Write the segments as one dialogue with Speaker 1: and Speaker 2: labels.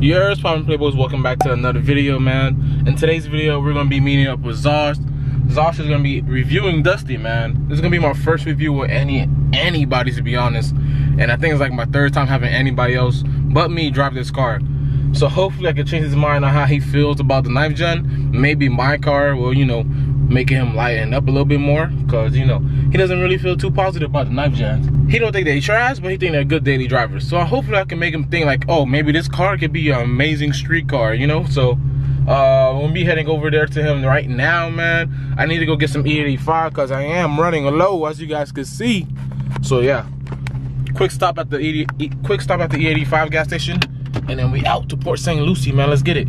Speaker 1: Yours, Poppin' Playboys, welcome back to another video, man. In today's video, we're gonna be meeting up with Zosh. Zosh is gonna be reviewing Dusty, man. This is gonna be my first review with any anybody, to be honest. And I think it's like my third time having anybody else but me drive this car. So hopefully I can change his mind on how he feels about the 9th gen. Maybe my car will, you know, making him lighten up a little bit more because you know he doesn't really feel too positive about the 9th gens he don't think they trash but he think they're good daily drivers. So hopefully i can make him think like oh maybe this car could be an amazing street car you know? So uh we'll be heading over there to him right now man. I need to go get some e85 because i am running low as you guys can see. So yeah. Quick stop at the 80 quick stop at the e85 gas station and then we out to port st lucie man. Let's get it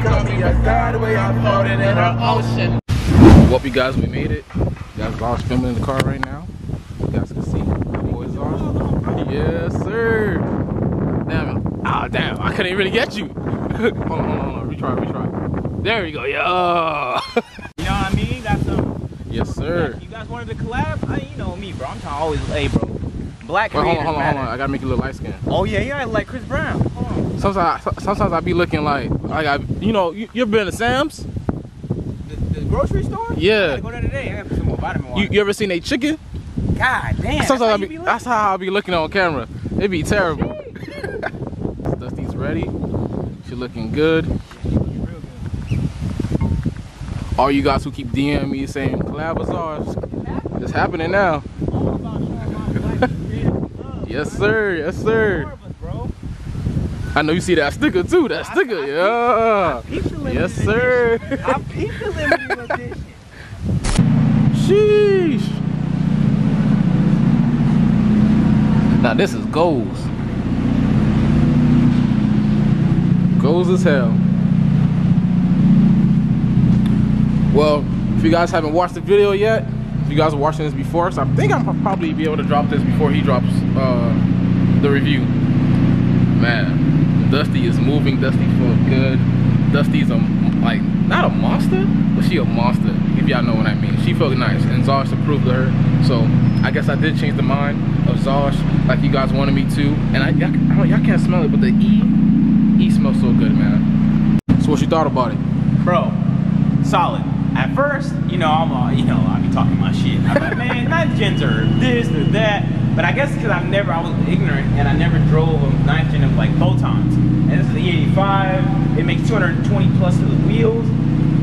Speaker 1: bring out the emotion caught me a god way I floated in an ocean. Well, you guys, we made it. You guys lost filming in the car right now. You guys can see the boys are. Yes, sir. Damn it. Oh, damn. I couldn't really get you. hold on, hold on, hold on. Retry, retry. There we go. Yeah.
Speaker 2: you know what I mean? That's some.
Speaker 1: Yes, sir.
Speaker 2: You guys wanted to collab? I, you know me, bro. I'm trying to always, hey, bro. Black
Speaker 1: Wait, hold on, hold on, hold on. I gotta make you look light skin.
Speaker 2: Oh yeah, gotta like Chris Brown.
Speaker 1: Sometimes, I, sometimes I be looking like, like I, you know, you, ever been to Sam's?
Speaker 2: The, the grocery store?
Speaker 1: Yeah.
Speaker 2: go there today. I gotta put some more vitamin
Speaker 1: You, you ever seen a chicken?
Speaker 2: God damn.
Speaker 1: Sometimes that's, I be, that's how I be looking on camera. It be terrible. Dusty's ready. She looking good. All you guys who keep DMing me saying collab was ours, it's happening now. yes, sir. Yes, sir. I know you see that sticker too. That sticker, yeah. Yes, sir.
Speaker 2: I peeped the limited edition.
Speaker 1: Sheesh. Now this is goals. Goals as hell. Well, if you guys haven't watched the video yet, if you guys are watching this before, so I think I'm probably be able to drop this before he drops uh, the review. Man, Dusty is moving. Dusty feels good. Dusty's a like not a monster, but she a monster. If y'all know what I mean. She felt nice, and Zosh approved of her. So I guess I did change the mind of Zosh, like you guys wanted me to. And I y'all can't smell it, but the E, E smells so good, man. So what you thought about it,
Speaker 2: bro? Solid at first, you know, I'm, uh, you know, I be talking my shit. I'm like, man, ninth gens are this or that. But I guess because I've never, I was ignorant and I never drove a ninth it makes 220 plus to the wheels.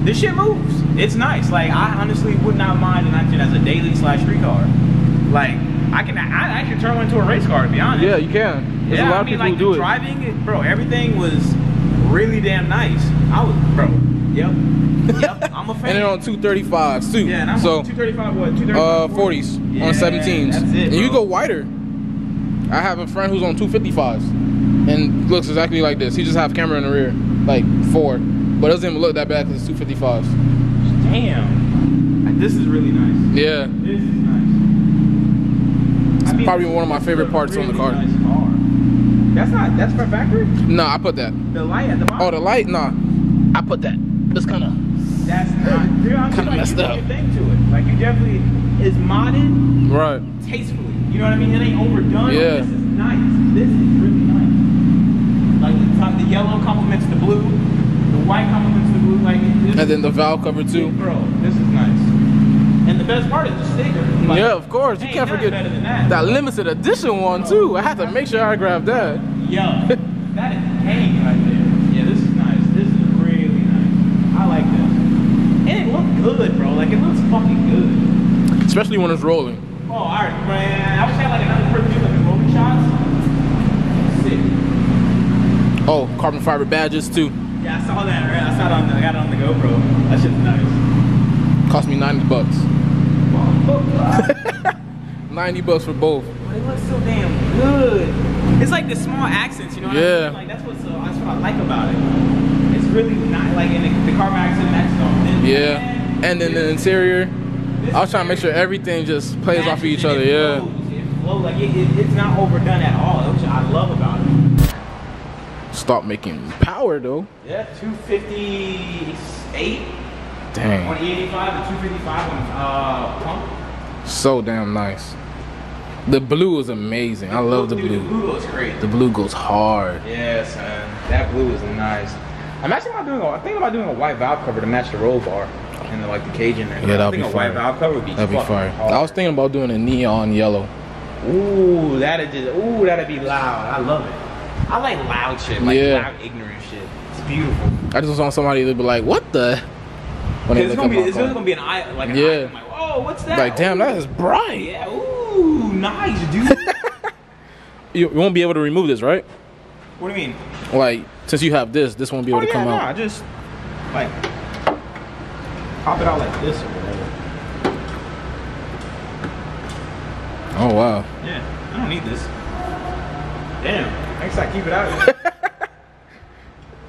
Speaker 2: This shit moves. It's nice. Like I honestly would not mind an option as a daily slash street car. Like I can, I, I can turn one into a race car to be honest.
Speaker 1: Yeah, you can. There's
Speaker 2: yeah,
Speaker 1: a lot
Speaker 2: I mean,
Speaker 1: of people
Speaker 2: like,
Speaker 1: do it.
Speaker 2: Driving, it, bro, everything was really damn nice. I was, bro. Yep. Yep. I'm a fan.
Speaker 1: and then on 235s too.
Speaker 2: Yeah, and I'm
Speaker 1: so,
Speaker 2: 235 what? 235
Speaker 1: uh, 40s
Speaker 2: yeah,
Speaker 1: on 17s.
Speaker 2: That's it,
Speaker 1: and you go wider. I have a friend who's on 255s and looks exactly like this. He just have camera in the rear, like four, but it doesn't even look that bad because it's 255s.
Speaker 2: Damn, this is really nice.
Speaker 1: Yeah.
Speaker 2: This is nice.
Speaker 1: It's
Speaker 2: I mean,
Speaker 1: probably one of my favorite parts
Speaker 2: really
Speaker 1: on the car.
Speaker 2: Nice car. That's not. That's for factory.
Speaker 1: No, I put that.
Speaker 2: The light at the bottom.
Speaker 1: Oh, the light? Nah, I put that. It's kind of.
Speaker 2: That's not.
Speaker 1: Kinda
Speaker 2: like,
Speaker 1: messed
Speaker 2: you
Speaker 1: up.
Speaker 2: Thing to it. Like you definitely is modded
Speaker 1: Right.
Speaker 2: tastefully. You know what I mean? It ain't overdone.
Speaker 1: Yeah.
Speaker 2: This is nice. This is really nice. Like the top, the yellow complements the blue. The white complements the blue. Like this
Speaker 1: And then the valve cover too.
Speaker 2: Bro, this is nice. And the best part is the sticker. Like,
Speaker 1: Yeah, of course. You can't forget
Speaker 2: better than that.
Speaker 1: that limited edition one too. I had to make sure I grabbed that.
Speaker 2: Yo, that is game right there. Yeah, this is nice. This is really nice. I like this. And it looks good, bro. Like it looks fucking good.
Speaker 1: Especially when it's rolling.
Speaker 2: Oh, alright, man. I wish I had like another do like the rolling shots.
Speaker 1: Oh, carbon fiber badges too.
Speaker 2: Yeah, I saw that. Right? I saw it on the, I got it on the GoPro. That shit's nice.
Speaker 1: Cost me 90 bucks.
Speaker 2: Oh,
Speaker 1: 90 bucks for both.
Speaker 2: But it looks so damn good. It's like the small accents, you know what I
Speaker 1: Yeah.
Speaker 2: mean? Like that's what's so, that's what I like about it. It's really not like in the, the carbon accent matches on this.
Speaker 1: Yeah. And then the interior. I was trying to make sure everything just plays off of each other. Yeah.
Speaker 2: It flows. Like it, it, it's not overdone at all, which I love about it.
Speaker 1: Stop making power though.
Speaker 2: Yeah, 258
Speaker 1: Dang.
Speaker 2: E85 and 255 on uh, pump.
Speaker 1: So damn nice. The blue is amazing. I love the
Speaker 2: Dude, The
Speaker 1: blue.
Speaker 2: blue looks great.
Speaker 1: The blue goes hard.
Speaker 2: Yes, man. That blue is nice. I'm actually about doing. A, I'm thinking about doing a white valve cover to match the roll bar and the, like the cage in there.
Speaker 1: Yeah, that'll
Speaker 2: I think
Speaker 1: be
Speaker 2: a white valve cover would be.
Speaker 1: That'd be fire.
Speaker 2: hard.
Speaker 1: I was thinking about doing a neon yellow.
Speaker 2: Ooh, that'd just. Ooh, that'd be loud. I love it. I like loud shit. Like
Speaker 1: Yeah.
Speaker 2: loud, ignorant shit. It's beautiful.
Speaker 1: I just want somebody to be like, "What the?" When
Speaker 2: It's gonna be. It's gonna be an eye. Like an
Speaker 1: Yeah.
Speaker 2: eye. Like, oh, what's that?
Speaker 1: Like, damn,
Speaker 2: Ooh.
Speaker 1: that is bright.
Speaker 2: Yeah. Ooh, nice, dude.
Speaker 1: You, you won't be able to remove this, right?
Speaker 2: what do you mean?
Speaker 1: Like, since you have this, this won't be able
Speaker 2: Oh
Speaker 1: to
Speaker 2: yeah,
Speaker 1: come
Speaker 2: nah,
Speaker 1: out.
Speaker 2: I just like pop it out like this or whatever.
Speaker 1: Oh wow.
Speaker 2: Yeah, I don't need this. Damn, I guess I keep it out. of here.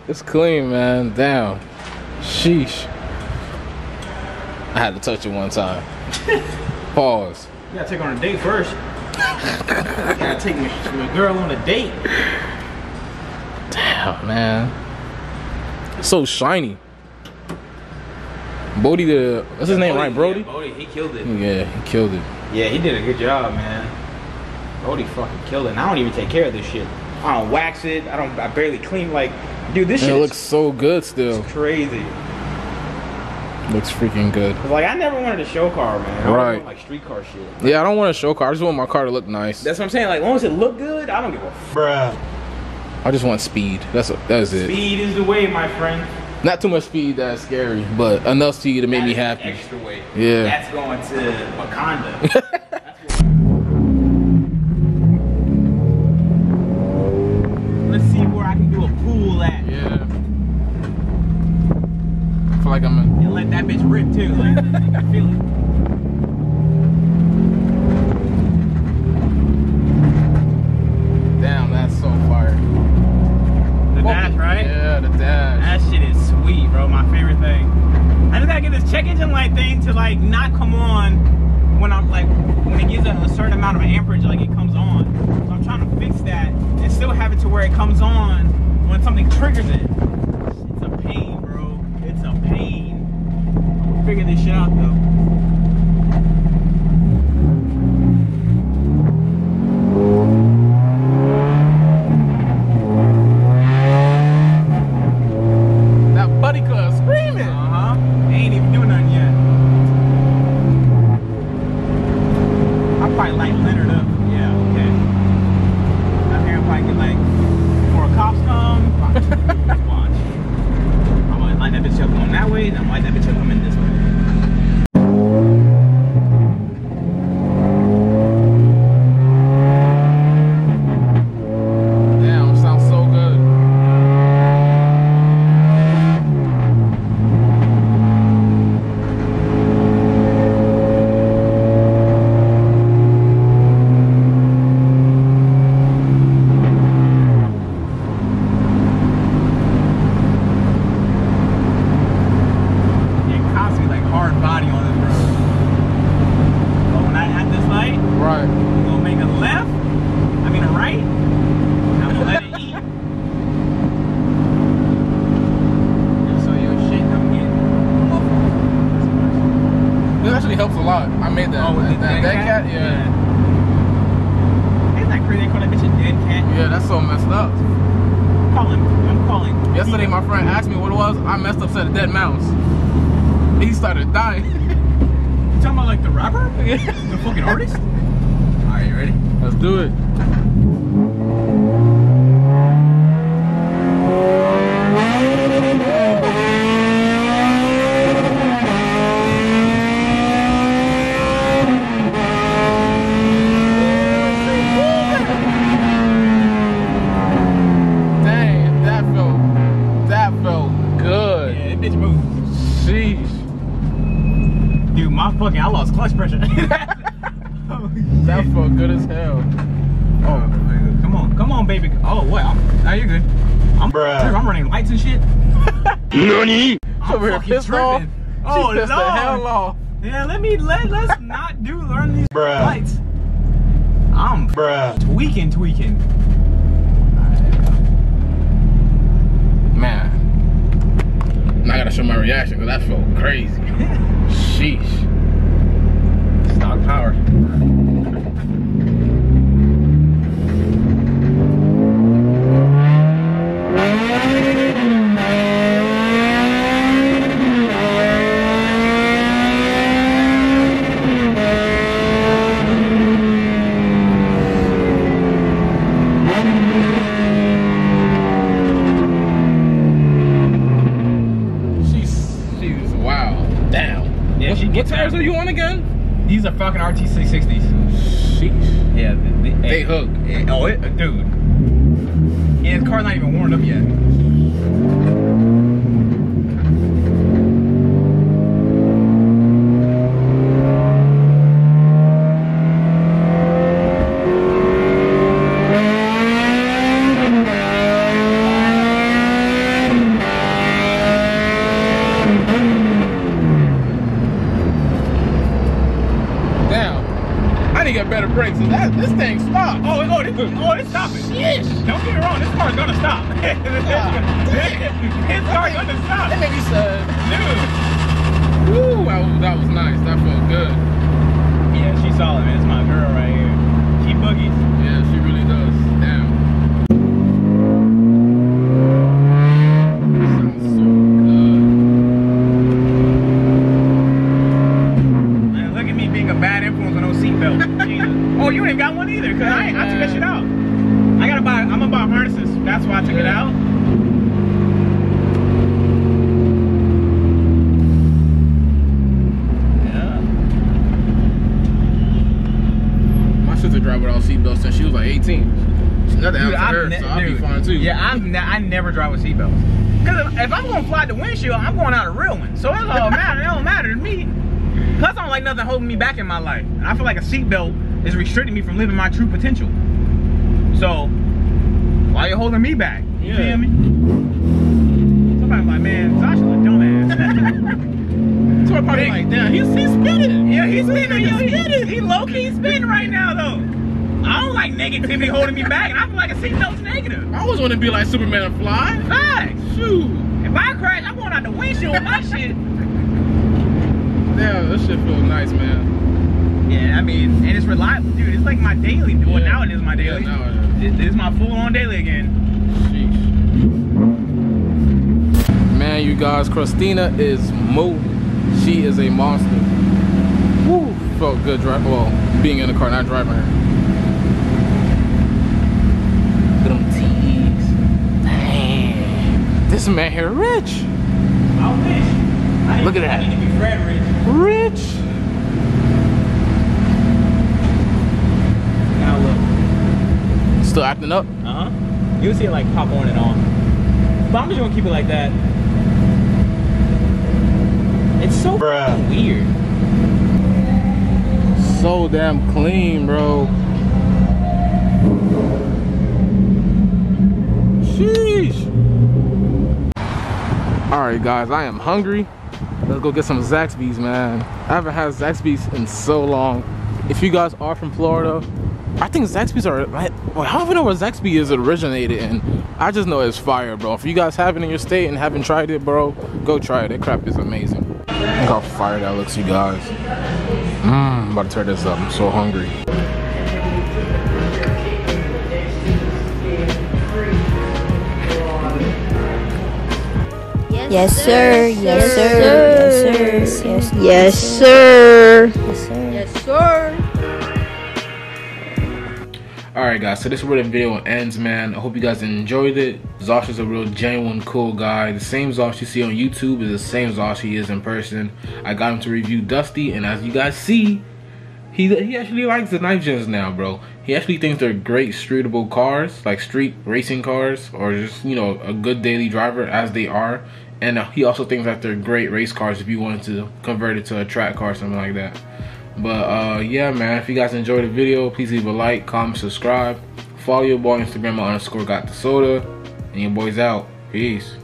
Speaker 1: It's clean, man. Damn. Sheesh. I had to touch it one time. Pause.
Speaker 2: you gotta take her on a date first. you gotta take my, my girl on a date.
Speaker 1: Damn, man. So shiny. Bodie the what's his name, right? Brody?
Speaker 2: Yeah, Brody, he killed it.
Speaker 1: Yeah, he killed it.
Speaker 2: Yeah, he did a good job, man. Brody fucking killed it. And I don't even take care of this shit. I don't wax it. I don't. I barely clean. Like, dude, this
Speaker 1: And
Speaker 2: shit
Speaker 1: it
Speaker 2: looks
Speaker 1: looks so good still.
Speaker 2: crazy.
Speaker 1: Looks freaking good.
Speaker 2: like, I never wanted a show car, man. I
Speaker 1: Right.
Speaker 2: want, like street car shit.
Speaker 1: Yeah, I don't want a show car. I just want my car to look nice.
Speaker 2: That's what I'm saying. Like, as long as it look good, I don't give a f- Bruh.
Speaker 1: I just want speed. That's that's it.
Speaker 2: Speed is the way, my friend.
Speaker 1: Not too much speed that's scary, but enough speed to make me happy.
Speaker 2: Extra way.
Speaker 1: Yeah.
Speaker 2: That's going to Wakanda. That's what- Let's see where I can do a pool at.
Speaker 1: Yeah. I feel like I'm in.
Speaker 2: And let that bitch rip too. Like, you can feel it.
Speaker 1: Damn, that's so fire.
Speaker 2: The dash, right?
Speaker 1: Yeah, the dash.
Speaker 2: That shit is sweet, bro. My favorite thing. I just gotta get this check engine light thing to like not come on when I'm like when it gives a, a certain amount of amperage, like it comes on. So I'm trying to fix that and still have it to where it comes on when something triggers it. It's a pain, bro. It's a pain. I'm gonna figure this shit out though.
Speaker 1: That buddy club screaming.
Speaker 2: Uh huh. They ain't even doing nothing yet. I probably light Leonard up. Yeah, okay. Out here, if I get like, before cops come, watch. watch. I'm gonna light that bitch up going that way, then I'm gonna light that bitch up coming this way.
Speaker 1: Damn, sounds so good.
Speaker 2: It cost me like hard body on this road. But when I had this light,
Speaker 1: Right.
Speaker 2: I'm gonna make a left, I mean a right, and I'm gonna let it eat. And so your shit I'm getting.
Speaker 1: This actually helps a lot. I made that.
Speaker 2: Oh, with
Speaker 1: that,
Speaker 2: the
Speaker 1: that,
Speaker 2: dead
Speaker 1: cat? Yeah.
Speaker 2: Isn't that crazy? They call that bitch a dead cat.
Speaker 1: Yeah, that's so messed up.
Speaker 2: I'm calling. I'm calling.
Speaker 1: Yesterday, my friend asked me what it was. I messed up, said a dead mouse. He started dying.
Speaker 2: You talking about like the rapper? The fucking artist? Alright, you ready?
Speaker 1: Let's do it.
Speaker 2: Fucking, I lost pressure.
Speaker 1: That felt good as hell.
Speaker 2: Oh, come on, come on, baby. Oh, what? I'm, now you're good. I'm, dude, I'm running lights and shit.
Speaker 1: Nani?
Speaker 2: I'm
Speaker 1: Over here
Speaker 2: fucking
Speaker 1: pissed off.
Speaker 2: tripping.
Speaker 1: Oh, she
Speaker 2: Oh,
Speaker 1: pissed the hell off.
Speaker 2: Yeah, let me let let's not do learn these lights. I'm Bruh. tweaking, tweaking.
Speaker 1: Man. I gotta show my reaction because that felt crazy. Sheesh.
Speaker 2: Power. rocking RT660s.
Speaker 1: Sheesh.
Speaker 2: Yeah, they, they,
Speaker 1: They hook.
Speaker 2: Yeah, Oh, it, dude. And his car's not even warmed up yet.
Speaker 1: Damn. I need to get better brakes. That this thing stopped.
Speaker 2: Oh, oh, this, oh, it's stopping.
Speaker 1: Sheesh.
Speaker 2: Don't get me wrong, this car's gonna Dude.
Speaker 1: Woo, that was, that was nice. That felt good.
Speaker 2: Yeah, she's solid, man. It's my girl right here. She boogies.
Speaker 1: Yeah, she really does. Damn. Sounds so good.
Speaker 2: Man, look at me being a bad influence on those seatbelts. Jesus. oh, you ain't got one either, cause I, I took that shit out. I gotta buy. I'm gonna buy harnesses. That's why I took it out. Yeah.
Speaker 1: My sister drive without seatbelts since she was like 18. She's nothing
Speaker 2: Dude,
Speaker 1: to her, so I'll be fine too.
Speaker 2: Yeah, I'm I never drive with seatbelts. Cause if, if I'm gonna fly the windshield, I'm going out a real one. So it don't matter. It don't matter to me. Plus, I don't like nothing holding me back in my life. And I feel like a seatbelt is restricting me from living my true potential. So why you holding me back? You
Speaker 1: Yeah.
Speaker 2: feel me? Somebody's like, man, Sasha's a dumbass.
Speaker 1: So I'm probably like, damn, he's, he's spinning.
Speaker 2: yeah, he's spinning. Yo, he,
Speaker 1: spinning.
Speaker 2: he low key spinning right now though. I don't like negativity holding me back, and I feel like a seatbelt's negative.
Speaker 1: I always want to be like Superman and fly.
Speaker 2: Facts.
Speaker 1: Shoot.
Speaker 2: If I crash, I'm going out the windshield with my shit.
Speaker 1: Damn, this shit feels nice, man.
Speaker 2: Mean, and it's reliable, dude. It's like my daily. Well,
Speaker 1: Yeah.
Speaker 2: now it is my daily.
Speaker 1: Yeah, now it
Speaker 2: is my full on daily again.
Speaker 1: Sheesh. Man, you guys, Crustina is moving. She is a monster. Woo, felt good driving. Well, being in the car, not driving her. Look at them T's. Dang. This man here rich.
Speaker 2: I wish. I
Speaker 1: Look at that.
Speaker 2: need to be Fred Rich.
Speaker 1: Rich.
Speaker 2: Now look.
Speaker 1: Still acting up?
Speaker 2: Uh huh. You'll see it like pop on and on. But I'm just gonna keep it like that. It's so
Speaker 3: Bruh.
Speaker 2: weird.
Speaker 1: So damn clean, bro. Sheesh. Alright guys, I am hungry. Let's go get some Zaxby's, man. I haven't had Zaxby's in so long. If you guys are from Florida, I think Zaxby's are, I, well, I don't even know where Zaxby is originated in. I just know it's fire, bro. If you guys have it in your state and haven't tried it, bro, go try it. That crap is amazing. Look how fire that looks, you guys. Mmm, about to tear this up. I'm so hungry.
Speaker 4: Yes, sir. Yes, sir. Yes, sir. Yes, yes, sir. Yes, sir. Yes, sir.
Speaker 1: Alright guys, so this is where the video ends, man. I hope you guys enjoyed it. Zosh is a real genuine cool guy. The same Zosh you see on YouTube is the same Zosh he is in person. I got him to review Dusty, and as you guys see, he he actually likes the ninth gens now, bro. He actually thinks they're great streetable cars, like street racing cars, or just you know a good daily driver as they are. And uh, he also thinks that they're great race cars if you wanted to convert it to a track car, or something like that. But uh, yeah, man, if you guys enjoyed the video, please leave a like, comment, subscribe. Follow your boy on Instagram at underscore got the soda. And your boys out. Peace.